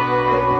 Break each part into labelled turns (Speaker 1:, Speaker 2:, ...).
Speaker 1: you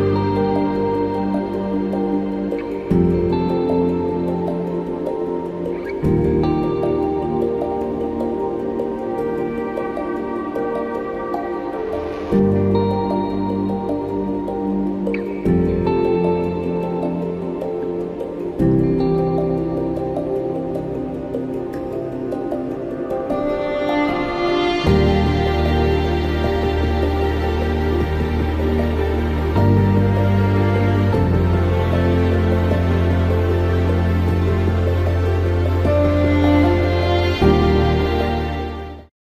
Speaker 1: you.